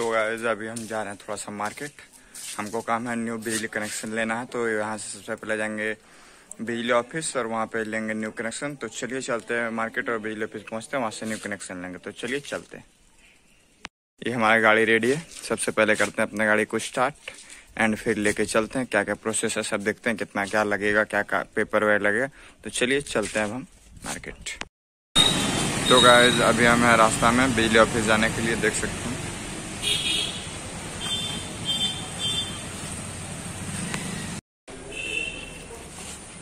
तो गाइज़ अभी हम जा रहे हैं थोड़ा सा मार्केट हमको काम है न्यू बिजली कनेक्शन लेना है तो यहाँ से सबसे पहले जाएँगे बिजली ऑफ़िस और वहाँ पे लेंगे न्यू कनेक्शन तो चलिए चलते हैं मार्केट और बिजली ऑफ़िस पहुँचते हैं, वहाँ से न्यू कनेक्शन लेंगे. तो चलिए चलते हैं. ये हमारी गाड़ी रेडी है. सबसे पहले करते हैं अपने गाड़ी को स्टार्ट एंड फिर लेके चलते हैं. क्या क्या प्रोसेस है सब देखते हैं, कितना क्या लगेगा, क्या पेपर वेयर लगेगा. तो चलिए चलते हैं अब हम मार्केट तो गाइज़ अभी हम रास्ता में बिजली ऑफ़िस जाने के लिए, देख सकते हैं.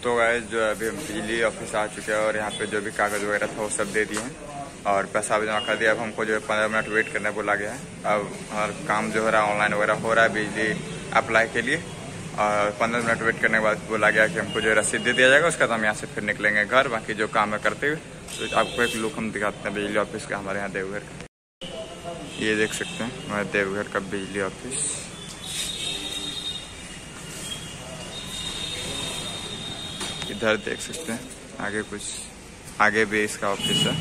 तो गाइज़ जो अभी हम बिजली ऑफ़िस आ चुके हैं और यहाँ पे जो भी कागज़ वगैरह था वो सब दे दिए हैं। और पैसा भी जमा कर दिया। अब हमको जो है पंद्रह मिनट वेट करने बोला गया है। अब हर काम जो हो रहा है ऑनलाइन वगैरह हो रहा है बिजली अप्लाई के लिए। और पंद्रह मिनट वेट करने के बाद बोला गया कि हमको जो रसीद दे दिया जाएगा, उसके हम यहाँ से फिर निकलेंगे घर। बाकी जो काम है करते हुए। तो आपको एक लुक हम दिखाते हैं बिजली ऑफ़िस का, हमारे यहाँ देवघर का। ये देख सकते हैं, हमारे देवघर का बिजली ऑफ़िस इधर देख सकते हैं। आगे कुछ, आगे भी इसका ऑफ़िस है।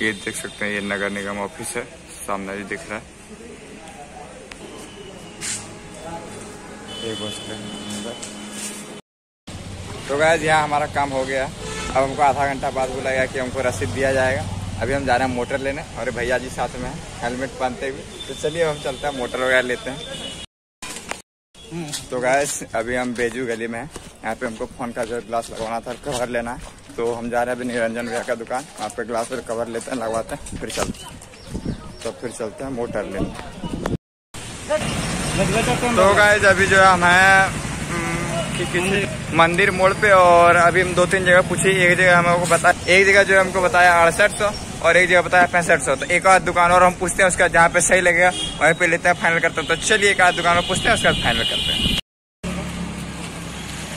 ये देख सकते हैं, ये नगर निगम ऑफ़िस है। सामने भी दिख रहा है। तो गैस यहाँ हमारा काम हो गया। अब हमको आधा घंटा बाद बोला गया कि हमको रसीद दिया जाएगा। अभी हम जा रहे हैं मोटर लेने और भैया जी साथ में हेलमेट पहनते हुए। तो चलिए हम चलते हैं, मोटर वगैरह लेते हैं। तो गैस अभी हम बेजू गली में हैं। यहाँ पे हमको फ़ोन का जो ग्लास लगवाना था कवर लेना है। तो हम जा रहे हैं अभी निरंजन भैया का दुकान। वहाँ पे ग्लास और कवर लेते हैं, लगवाते हैं, फिर चलते हैं। तो फिर चलते हैं मोटर लेने। तो गाइज़ अभी जो है हम हैं मंदिर मोड़ पे और अभी हम दो तीन जगह पूछी, एक जगह हमको बताया, एक जगह जो हमको बताया अड़सठ सौ। और एक जगह बताया पैंसठ सौ। तो एक आध दुकान और हम पूछते हैं उसका, जहाँ पे सही लगेगा, वहीं पे लेते हैं फाइनल करते हैं। तो चलिए एक आध दुकान और पूछते हैं, उसके फाइनल करते हैं।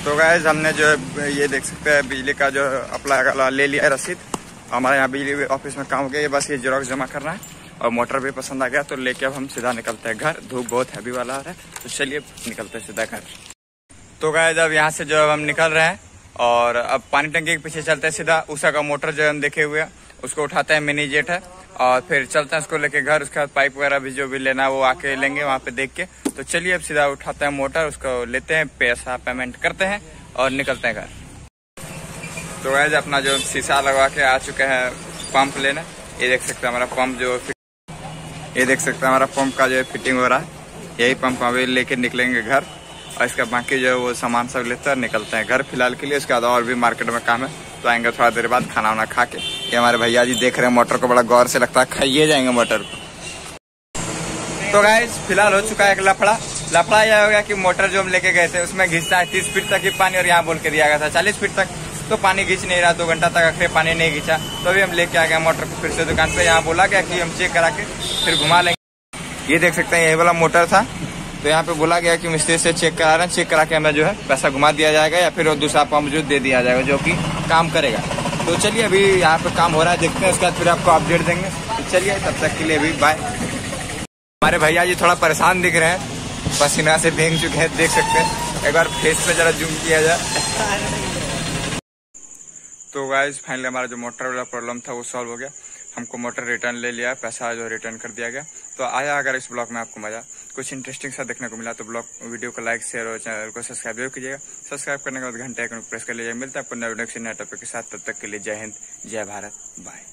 तो गैज हमने जो है ये देख सकते हैं, बिजली का जो अप्लाई ले लिया है रसीद। हमारे यहाँ बिजली ऑफ़िस में काम हो गया बस ये जेरोक्स जमा करना है। और मोटर भी पसंद आ गया तो लेके अब हम सीधा निकलते हैं घर। धूप बहुत हैवी वाला आ रहा है तो चलिए निकलते हैं सीधा घर। तो गैज अब यहाँ से जो हम निकल रहे हैं, और अब पानी टंकी के पीछे चलते हैं सीधा। उषा का मोटर जो हम देखे हुए उसको उठाते हैं मिनी जेट है, और फिर चलते हैं उसको लेके घर। उसके बाद पाइप वगैरह भी जो भी लेना है, वो आके लेंगे वहाँ पे देख के। तो चलिए अब सीधा उठाते हैं मोटर, उसको लेते हैं, पैसा पेमेंट करते हैं और निकलते हैं घर। तो गैज अपना जो शीशा लगवा के आ चुके हैं पंप लेने। ये देख सकते हैं हमारा पंप जो ये देख सकते हैं हमारा पंप का जो है फिटिंग हो रहा है। यही पंप अभी लेके निकलेंगे घर। और इसका बाकी जो है वो सामान सब लेते हैं, निकलते हैं घर फ़िलहाल के लिए। उसके बाद और भी मार्केट में काम है। तो आएँगे थोड़ा देर बाद खाना वाना खा के। ये हमारे भैया जी देख रहे हैं, मोटर को बड़ा गौर से लगता है, खाइए जाएँगे मोटर। को तो गाय फ़िलहाल हो चुका है एक लफड़ा। लफड़ा यह हो गया कि मोटर जो हम लेके गए थे, उसमें घिसता है, तीस फीट तक ही पानी और यहाँ बोल के दिया गया था, चालीस फीट तक। तो पानी घींच नहीं रहा, दो घंटा तक आखिर पानी नहीं घींचा तो अभी हम लेके आ गए मोटर को फिर से दुकान पे। यहाँ बोला गया कि हम चेक करा के फिर घुमा लेंगे। ये देख सकते हैं ये वाला मोटर था। तो यहाँ पे बोला गया कि मिस्त्री से चेक करा रहे हैं चेक करा के हमें जो है पैसा घुमा दिया जाएगा या फिर दूसरा पंप जो दे दिया जाएगा, जो कि काम करेगा। तो चलिए अभी यहाँ पे काम हो रहा है, देखते हैं, उसके बाद फिर आपको अपडेट देंगे। तो चलिए, तब तक के लिए अभी बाय हमारे भैया जी थोड़ा परेशान दिख रहे हैं। पसीना से भींग चुके हैं, देख सकते हैं। एक बार फेस पे जरा जूम किया जाए। तो गाइज़ फाइनली हमारा जो मोटर वाला प्रॉब्लम था, वो सॉल्व हो गया। हमको मोटर रिटर्न ले लिया, पैसा जो रिटर्न कर दिया गया। तो आया अगर इस ब्लॉग में आपको मज़ा। कुछ इंटरेस्टिंग सा देखने को मिला तो ब्लॉग वीडियो को लाइक शेयर और चैनल को सब्सक्राइब ज़रूर कीजिएगा। सब्सक्राइब करने के बाद घंटे प्रेस कर लीजिएगा। मिलता है आपको नए टॉपिक के साथ, तब तक के लिए जय हिंद, जय भारत बाय